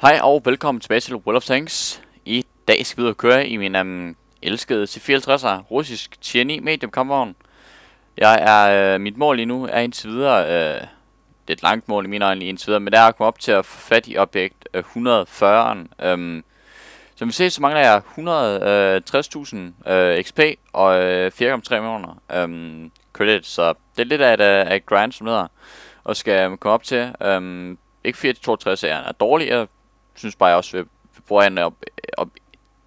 Hej og velkommen tilbage til World of Tanks. I dag skal vi ud og køre i min um, elskede C54'er russisk Tier 9 medium kampvogn. Jeg er, øh, mit mål lige nu er indtil videre, øh, det er et langt mål i mine øjne indtil videre, men det er at komme op til at få fat i objekt øh, 140'eren. Øhm, som vi ser, så mangler jeg 160.000 øh, øh XP og øh, 4,3 millioner øhm, credit, så det er lidt af et, øh, af et grind, som hedder, og skal komme op til. Øhm, ikke 4 62 er, er dårlig, jeg synes bare, jeg også vil, vil bruge en, op, øh, op,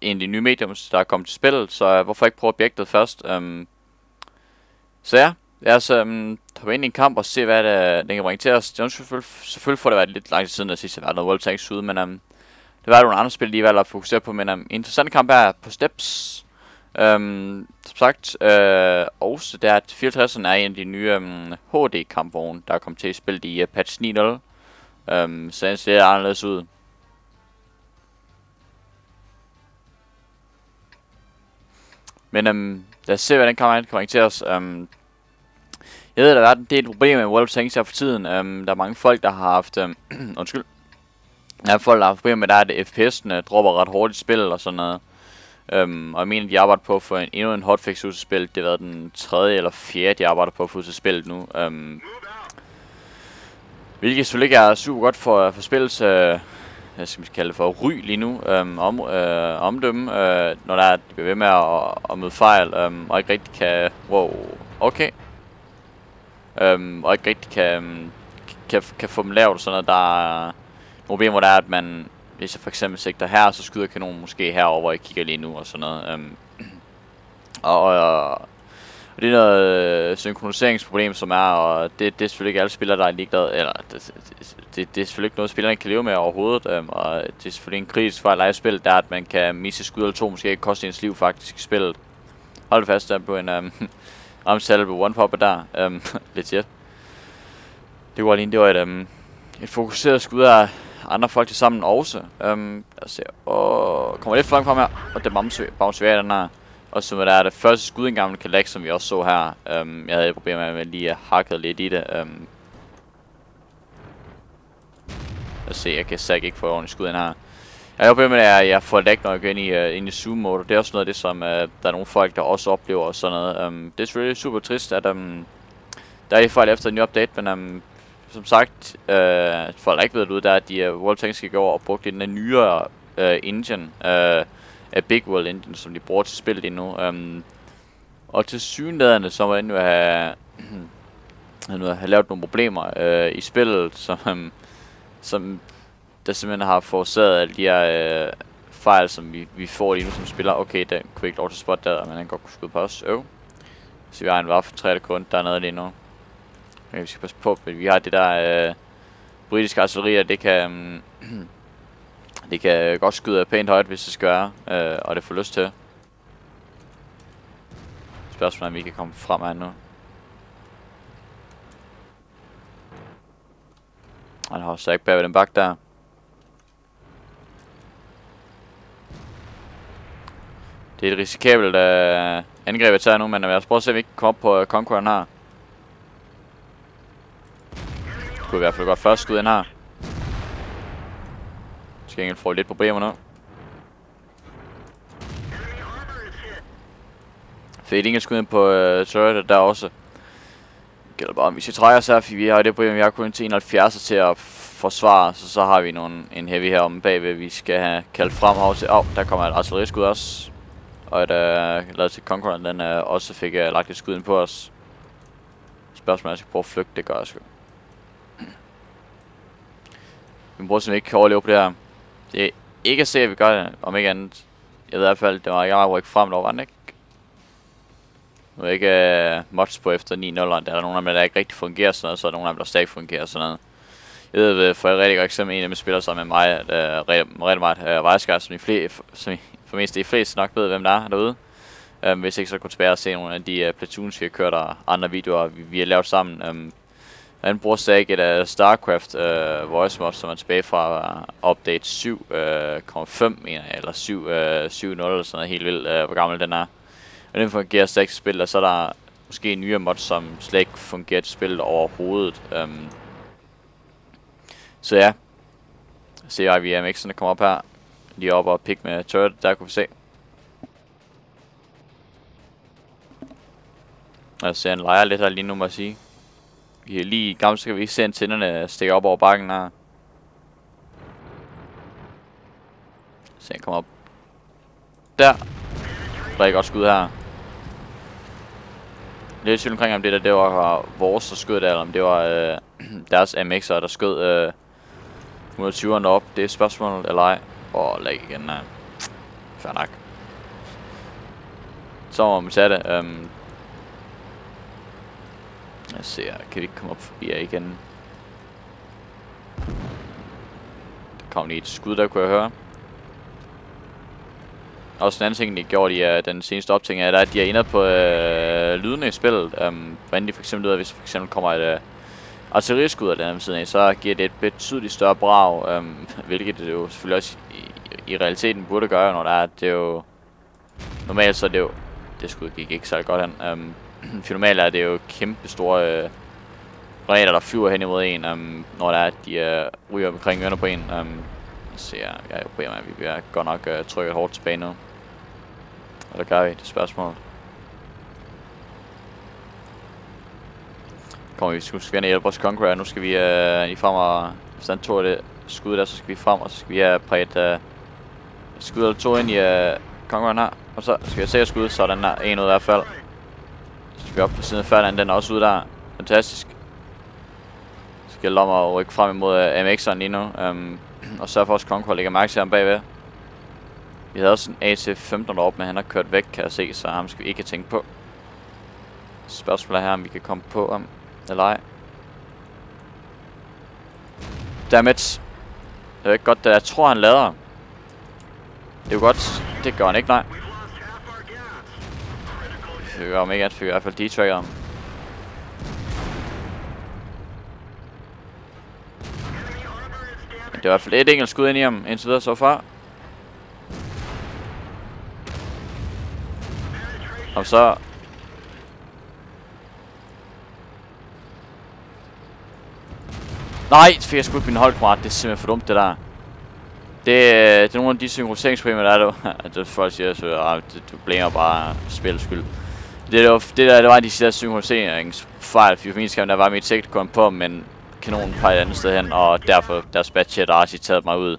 en af de nye mediums, der er kommet til spillet, så øh, hvorfor ikke prøve objektet først? Um, så ja, lad os øhm, um, tage ind i en kamp og se, hvad det, den kan bringe til os. Det er selvfølgelig, selvfølgelig får det været lidt lang tid siden, at sidst har været noget World Tanks ude, men um, det var nogle andre spil, de valgte at fokusere på, men um, interessant kamp er på Steps. Um, som sagt, uh, også det er, at 64'eren er en af de nye um, HD-kampvogne, der er kommet til at spille i uh, patch 9.0. Um, så det ser anderledes ud. Men øhm, lad os se, hvad kommer kamera kan til os. Øhm, jeg ved, at der har været en del problemer med World of Tanks her for tiden. Øhm, der er mange folk, der har haft... Øhm, undskyld. Der er folk, der har haft problemer med, at, at FPS'ene øh, dropper ret hurtigt spil og sådan noget. Øhm, og jeg mener, de arbejder på at få en, endnu en hotfix ud til spillet. Det har været den tredje eller fjerde, de arbejder på at få ud til spillet nu. Øhm, hvilket selvfølgelig ikke er super godt for, for spillets, øh, hvad skal kalde det for, ry lige nu, øhm, om, øh, omdømme, øh, når der er, de bliver ved med at, at møde fejl, øhm, og ikke rigtig kan, wow, okay, øhm, og ikke rigtig kan, øhm, kan, kan få dem lavet, sådan at der er nogle problemer, der er, at man, hvis jeg for eksempel sigter her, så skyder kanonen måske herover, hvor jeg kigger lige nu, og sådan noget, øhm, og, og og det er noget øh, synkroniseringsproblem, som er, og det, det er selvfølgelig ikke alle spillere, der er ligeglade, eller det, det, det, det er selvfølgelig ikke noget, spillerne kan leve med overhovedet, øhm, og det er selvfølgelig en kritisk for af spillet, der er, at man kan misse skud eller to, måske ikke koste ens liv faktisk i spillet. Hold det fast, der på en øhm, um, omsætte på one popper der, um, lidt tæt. Det var lige, det var et, um, et fokuseret skud af andre folk til sammen også. Øhm, lad os se, og kommer lidt for langt frem her, og det bounce af den her. Og så der er det første skud engang med Kalak, som vi også så her. Um, jeg havde problemer med at lige hakke lidt i det. Um, lad os se, jeg kan sikkert ikke få ordentligt skud ind her. Jeg har med, at jeg får lag, når jeg går ind i, uh, ind i zoom mode. Det er også noget af det, som uh, der er nogle folk, der også oplever og sådan noget. Um, det er selvfølgelig super trist, at um, der er lige fejl efter en ny update, men um, som sagt, øh, for at ikke ved det ud, der er, at de uh, World Tanks skal over og bruge den nyere uh, engine. Uh, af Big World Engine, som de bruger til spillet endnu. Um, øhm, og til synlæderne, så må den jo have, have lavet nogle problemer uh, i spillet, som, um, som der simpelthen har forårsaget alle de her uh, fejl, som vi, vi får lige nu som spiller. Okay, den kunne vi ikke lov til at spotte der, men den godt kunne skyde på os. Øv. Så vi har en waffe 3 kun dernede lige nu. Okay, vi skal passe på, men vi har det der uh, britiske artilleri, det kan... Um, det kan godt skyde pænt højt, hvis det skal gøre, øh, og det får lyst til. Spørgsmålet er, om vi kan komme frem af nu. Han har også ikke bag ved den bak der. Det er et risikabelt øh, angreb, jeg tager nu, men øh, lad os prøve at se, om vi ikke kan komme op på øh, Conqueror'en her. Det kunne i hvert fald godt først skud ind her til gengæld får lidt problemer nu. Fedt, ingen skud ind på øh, uh, turret der også. Det gælder bare, hvis vi trækker os her, vi har det problem, vi har kun til 71 til at forsvare, så så har vi nogle, en heavy her om bagved, vi skal have kaldt frem over til. Åh, oh, der kommer et artilleriskud også. Og et uh, lavet til Conqueror, den uh, også fik uh, lagt et skud ind på os. Spørgsmålet er, at jeg skal prøve at flygte, det gør jeg sgu. Vi bruger simpelthen ikke overleve på det her. Det er ikke at se, at vi gør det, om ikke andet. Jeg ved i hvert fald, det var jeg meget ikke frem derovre, ikke? Nu er ikke uh, mods på efter 9-0, der er nogle af dem, der ikke rigtig fungerer sådan noget, så er der nogle af dem, der stadig fungerer sådan noget. Jeg ved, øh, for jeg rigtig godt eksempel, en af dem spiller sammen med mig, uh, rigtig meget uh, Vejskar, som, i flere, som i, for mest de fleste nok ved, hvem der er derude. Um, hvis ikke, så kunne tilbage og se nogle af de uh, platoons, vi har kørt, og andre videoer, vi, vi har lavet sammen. Um, han bruger stadig et uh, StarCraft uh, voice mod, som er tilbage fra uh, update 7.5, uh, mener jeg, eller 7, uh, 7.0 eller sådan noget helt vildt, uh, hvor gammel den er. Og den fungerer stadig til spillet, og så er der måske en nyere mod, som slet ikke fungerer til spillet overhovedet. Um, så ja, Se vi MX'erne kommer op her. Lige op og pick med turret, der kunne vi se. Jeg ser en lejer lidt her lige nu, må jeg sige. Vi er lige i gang, så kan vi ikke se antennerne stikke op over bakken her. Se, han kommer op. Der. Der Rigtig godt skud her. Lidt tvivl omkring, om det der det var vores, der skød der, eller om det var øh, deres MX'er, der skød øh, 120'erne op. Det er spørgsmålet, eller ej. Åh, oh, lag igen. Nej. Fair nok. Så må man tage det. Øhm, jeg ser, kan vi ikke komme op forbi her igen? Der kom lige et skud, der kunne jeg høre. Også en anden ting, de gjorde i uh, den seneste optæng, er, at de er inde på uh, lydene i spillet. Um, hvordan de for eksempel lyder, hvis for eksempel kommer et uh, artilleriskud af den anden side af, så giver det et betydeligt større brag, um, hvilket det jo selvfølgelig også i, i realiteten burde gøre, når der er, det er jo... Normalt så er det jo... Det skud gik ikke så godt hen. Um, for normalt er det jo kæmpe store øh, granater, der flyver hen imod en, um, når der er, de øh, ryger omkring ørerne på en. Um, så jeg, jeg er jo vi bliver godt nok øh, trykket hårdt tilbage nu. Eller gør vi? Det er spørgsmålet. Kommer vi, skal vi hjælpe os Conqueror. Nu skal vi øh, i frem og... Hvis han tog det skud der, så skal vi frem, og så skal vi øh, have præget øh, skud eller to ind i øh, Conqueror'en her. Og så skal jeg se at skud, så den er en ud i hvert fald. Vi op på siden af færden, den er også ude der. Fantastisk. Så skal jeg og rykke frem imod øh, MX'eren lige nu. Um, og sørge for, at Conqueror ligger mærke til ham bagved. Vi havde også en AC-15 deroppe, men han har kørt væk, kan jeg se, så ham skal vi ikke tænke på. Spørgsmålet er her, om vi kan komme på ham, eller ej. Dammit. Det er ikke godt, da jeg tror, han lader. Det er jo godt. Det gør han ikke, nej. Vi gør om ikke, at vi i hvert fald detrigger ham. Men det er i hvert fald et enkelt skud ind i ham, indtil videre så far. Og så... Nej, så fik jeg skudt min holdkammerat. Det er simpelthen for dumt, det der. Det, øh, det er nogle af de synkroniseringsproblemer, der er der. det folk siger, så ah, du blamer bare spil skyld. Det, det, var, det der, det var de sidste synkroniseringsfejl, for min skam, der var mit sigt kom på, men kanonen peger et andet sted hen, og derfor deres batchet har taget mig ud.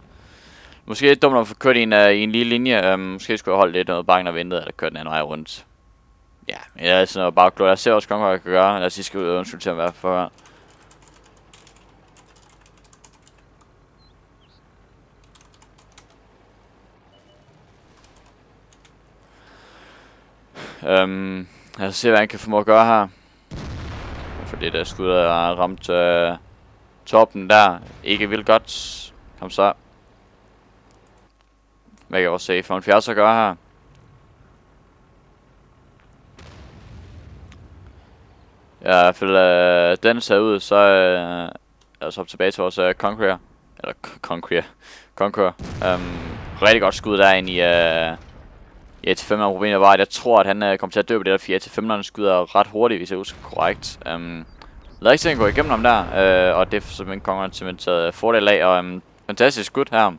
Måske lidt dumt at få kørt i en, uh, i en lille linje. Um, måske skulle jeg holde lidt noget banken og vente, eller kørt den anden vej rundt. Ja, jeg er sådan noget bare klog. Jeg ser også godt, hvad jeg kan gøre. Lad os lige skal ud og undskylde til at være for. Um, jeg se, hvad han kan formå at gøre her. For det der skud har ramt øh, toppen der. Ikke vildt godt. Kom så. Hvad kan jeg også se for en fjerde at gøre her? Ja, i hvert fald øh, den ser ud, så øh, er så op tilbage til vores øh, Conqueror. Eller Conqueror. Conqueror. Um, rigtig godt skud derinde i, øh, 4 5 Problemet var, at jeg tror, at han øh, kommer til at dø på det der, fordi AT5'eren skyder ret hurtigt, hvis jeg husker korrekt. Øhm, um, lad ikke tænke gå igennem ham der, øh, og det er simpelthen Conqueror simpelthen taget øh, fordel af. Og um, fantastisk skud her.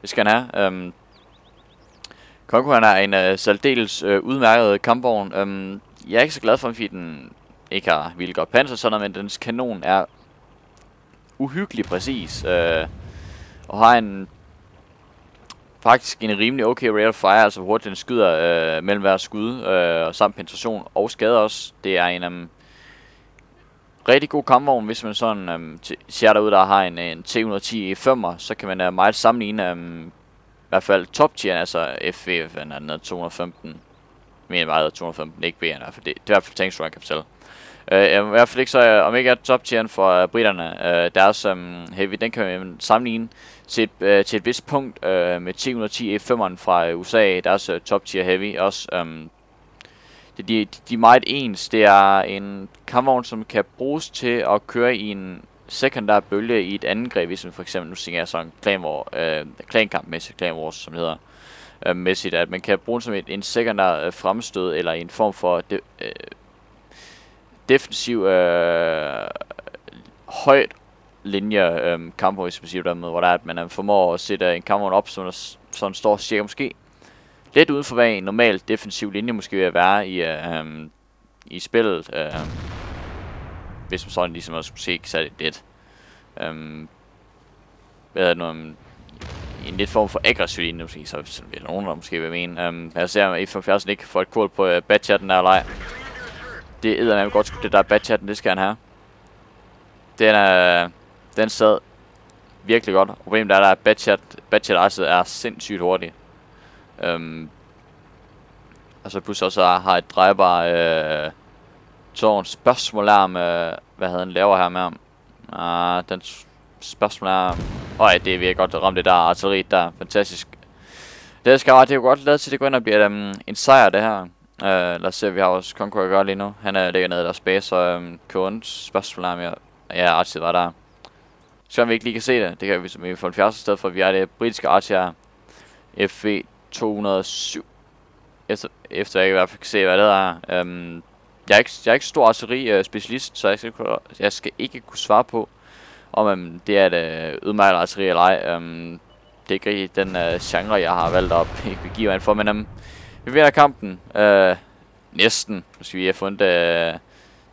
Det skal han have. Øhm, um, Conqueror er en øh, særdeles øh, udmærket kampvogn. Um, jeg er ikke så glad for, fordi den ikke har vildt godt panser og sådan noget, men dens kanon er uhyggelig præcis. Øh, og har en faktisk en rimelig okay rate of fire, altså hvor hurtigt den skyder øh, mellem hver skud, øh, og samt penetration og skader også. Det er en um, rigtig god kampvogn, hvis man sådan um, ser derude, der har en, en T110 E5'er, e så kan man uh, meget sammenligne um, i hvert fald top tier, altså FV, e, den er 215. Men meget 215, ikke B'en, i hvert fald. Det, det er i hvert fald tanks, jeg kan fortælle. Uh, I hvert fald ikke så, øh, om ikke er top tieren for øh, uh, britterne. Uh, deres um, heavy, den kan man sammenligne til et, uh, til et vist punkt uh, med 1010 F5'eren fra USA, deres uh, top tier heavy også. Um, det, de, de er meget ens. Det er en kampvogn, som kan bruges til at køre i en sekundær bølge i et angreb, hvis ligesom man for eksempel, nu siger jeg sådan Clan War, uh, klankampmæssigt, Clan Wars, som det hedder, uh, mæssigt, at man kan bruge den som et, en sekundær uh, fremstød, eller en form for de, uh, defensiv, øh, højt linje øh, kamper, hvis siger hvor der er, at man øh, formår at sætte øh, en kammer op, så, så den står cirka måske lidt uden for, hvad en normal defensiv linje måske vil være i, øh, i spillet. Øh, hvis man sådan ligesom også måske ikke sætte lidt øh, hvad er det nu, øh, en lidt form for aggressiv linje, måske, så, vil nogen der måske vil mene. Um, jeg ser, at F75 ikke får et kål på uh, badchatten der leg. Det er med godt sgu, det der badchatten, det skal han have. Den er, den sad virkelig godt. Problemet er, at badchat, badchat er sindssygt hurtigt. Øhm, og så pludselig også har et drejbar øh, tårn. Spørgsmål er om, øh, hvad havde han laver her med ham. Ah, den spørgsmål er... Åh, det er virkelig godt ramt det der artilleri der. Fantastisk. Det skal det er jo godt lavet til, det går ind og bliver um, en sejr, det her. Øh, lad os se, vi har vores Conqueror at gøre lige nu. Han er ligger nede der space, så øhm, um, Kurens spørgsmål er, om jeg... Ja, Archie var der. Så vi ikke lige kan se det. Det kan vi som i 70 sted, for vi er det britiske Archie. FV 207. Efter, efter jeg i hvert fald kan se, hvad det er. Øhm, jeg er ikke, jeg er ikke stor artilleri øh, specialist, så jeg skal, jeg skal ikke kunne svare på, om øhm, det er et øh, udmærket artilleri eller ej. Øhm, det er ikke rigtig den øh, genre, jeg har valgt at begive mig for, men øhm, vi vinder kampen. Øh, næsten, hvis vi have fundet øh,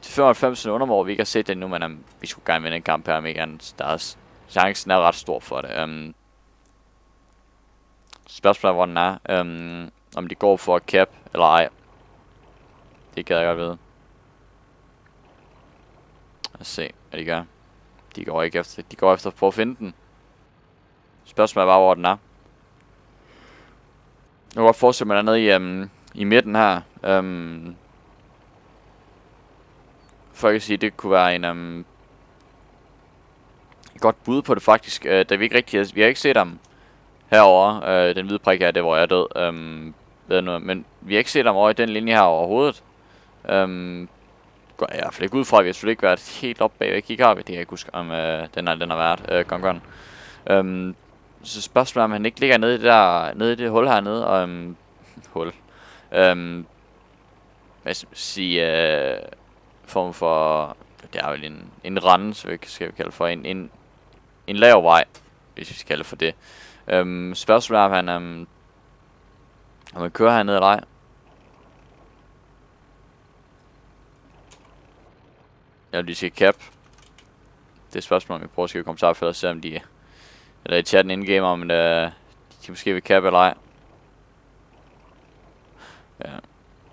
til 95 undermor, vi ikke har set det nu, men um, vi skulle gerne vinde en kamp her, men. Der er, chancen er ret stor for det. Um, spørgsmålet er, hvor den er. Um, om de går for cap eller ej. Det kan jeg godt vide. Lad os se, hvad de gør. De går ikke efter, de går efter at prøve at finde den. Spørgsmålet er bare, hvor den er. Jeg kan godt forestille mig dernede i, um, i midten her. Øhm, um, for jeg kan sige, det kunne være en um, godt bud på det faktisk. Uh, da vi ikke rigtig, vi har ikke set ham herover. Uh, øh, den hvide prik her, det hvor jeg er død. Um, ved noget, men vi har ikke set ham over i den linje her overhovedet. Um, går jeg i hvert fald ikke ud fra, at vi har selvfølgelig ikke været helt op bagved. Ikke har vi, det kan jeg ikke huske, om øh, den, her, den har været. Øh, gong, gong. Um, så spørgsmålet er, om han ikke ligger nede i det der, nede i det hul hernede. Og, um, hul. Um, hvad skal man sige, øh, form for, det er vel en, en rande, så vi skal vi kalde for en, en, en lav vej, hvis vi skal kalde for det. Um, spørgsmålet er, om han, um, om han kører hernede eller ej. Jeg vil lige sige cap. Det er et spørgsmål, om vi prøver at skrive i kommentarfeltet og se om de... Eller i chatten indgame om, at de måske vil cap eller ej. Ja.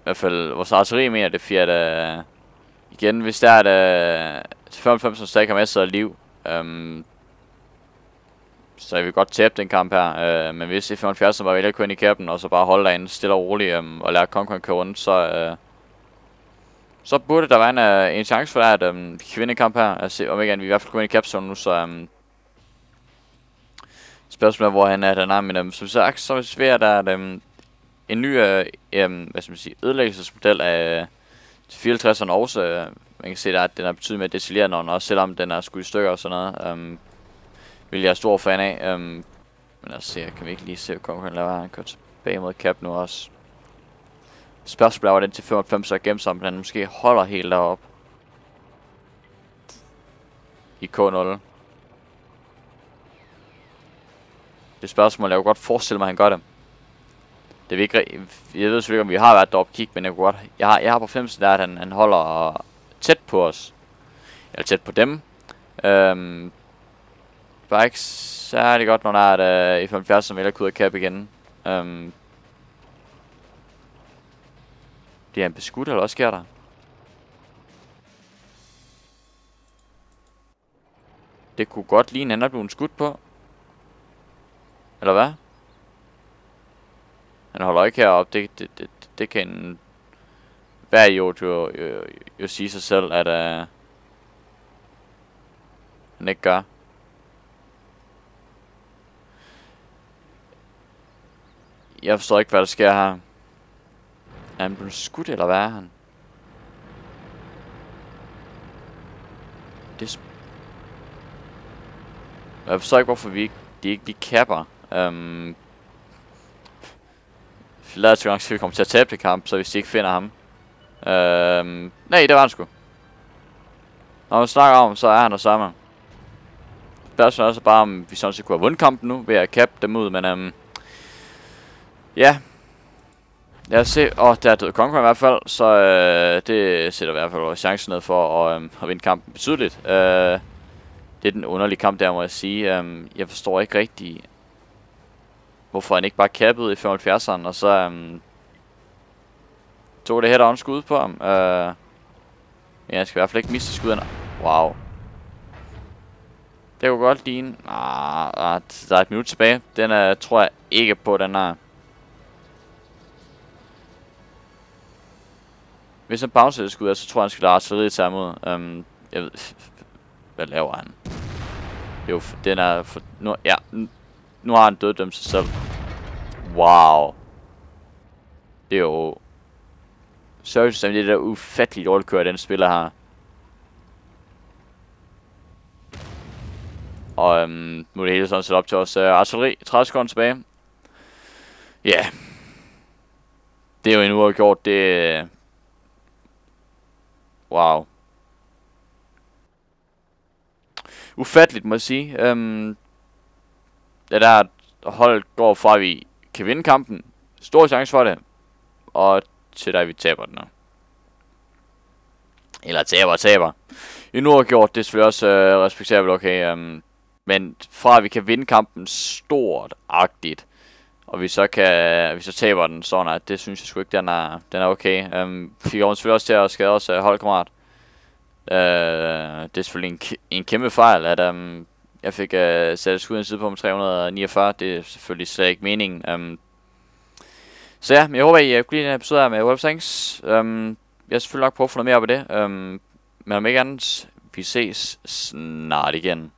I hvert fald, vores artilleri mener det Fiat uh, igen, hvis der er at uh, 95 som stadig har masser af liv, um, så jeg vil godt tabe den kamp her. Uh, men hvis F-75 som bare vælger at køre ind i kappen, og så bare holde derinde stille og roligt um, og lære Conquer køre rundt, så, uh, så burde der være en, uh, en chance for, at um, vi kan vinde en kamp her. Altså, om ikke andet, vi i hvert fald kunne ind i capzone nu, så... Um, spørgsmål hvor han er, den men um, som sagt, så er det svært, at um, en ny, uh, um, hvad skal man sige, ødelæggelsesmodel af øh, uh, 54'erne også, uh, man kan se, der, at den er betydet mere detaljeret, når den også, selvom den er skudt i stykker og sådan noget, øhm, um, vil jeg er stor fan af. Um, men lad os se, kan vi ikke lige se, hvad konkurrenten laver han kører tilbage mod cap nu også. Spørgsmålet er, hvordan til 95 så gemt sig, han måske holder helt derop. I K0. Det spørgsmål, jeg kunne godt forestille mig, at han gør det. Det er ikke Jeg ved selvfølgelig ikke, om vi har været deroppe kig, men jeg kunne godt... Jeg har, jeg har på fornemmelsen der at han, han holder tæt på os. Eller tæt på dem. Øhm, bare ikke særlig godt, når der er et uh, F-75, som vælger ud cap igen. Øhm, Bliver han beskudt, eller hvad sker der? Det kunne godt ligne, han er blevet skudt på. Eller hvad? Han holder ikke heroppe. Det, det, det, det kan hver jo, jo, jo, jo sige sig selv, at uh, han ikke gør. Jeg forstår ikke, hvad der sker her. Er han blevet skudt, eller hvad er han? Det jeg forstår ikke, hvorfor vi ikke, de ikke de kapper. Øhm, lader til gang, vi kommer til at tabe det kamp, så hvis de ikke finder ham. Øhm, nej, det var han sgu. Når man snakker om, så er han der samme. spørgsmålet også bare, om vi sådan set kunne have vundet kampen nu, ved at kappe dem ud, men øhm, ja. Lad os se, og oh, der er død konkurrent i hvert fald, så øh, det sætter i hvert fald chancen ned for at, øh, at vinde kampen betydeligt. Øh, det er den underlige kamp der, må jeg sige. Øh, jeg forstår ikke rigtig, hvorfor han ikke bare kappede i 75'eren, og så um, tog det head-on skud på ham. Uh, ja, jeg skal i hvert fald ikke miste skudderne. Wow. Det kunne godt ligne. Ah, ah, der er et minut tilbage. Den er, tror jeg ikke på, den er. Hvis han bouncer det skud, så tror jeg, han skal lade artilleriet tage imod. Um, øhm, jeg ved, hvad laver han? Jo, den er for, nu, ja, nu har han døddømt sig selv. Wow. Det er jo... Service det er der ufatteligt dårligt kører, den spiller her. Og øhm, nu er det hele sådan set op til os. Øh, artilleri, 30 sekunder tilbage. Ja. Yeah. Det er jo en uafgjort. Det, øh, Wow. Ufatteligt, må jeg sige. Øhm, det der hold går fra, at vi kan vinde kampen. Stor chance for det. Og til der vi taber den nu. Eller taber taber. I nu har gjort det selvfølgelig også øh, respektabelt, okay. Øhm, men fra at vi kan vinde kampen stort-agtigt, og vi så kan, vi så taber den sådan, at det synes jeg sgu ikke, den er, den er okay. Øhm, fik jeg selvfølgelig også til at skade os øh, holdkammerat. Øh, det er selvfølgelig en, en kæmpe fejl, at um, jeg fik uh, sat skud en side på med 349. Det er selvfølgelig slet ikke meningen. Um, så ja, men jeg håber, I uh, kunne lide den episode her med Web Thanks. Um, øhm, jeg er selvfølgelig nok prøve at få noget mere på det. Um, men om ikke andet, vi ses snart igen.